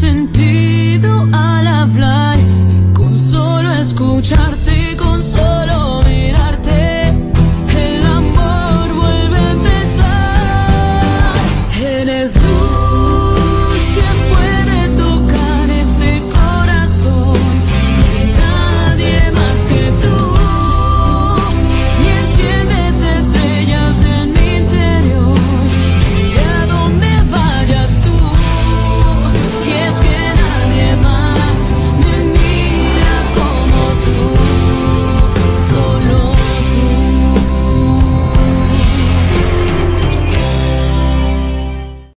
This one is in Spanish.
sentido al hablar, con solo escucharte.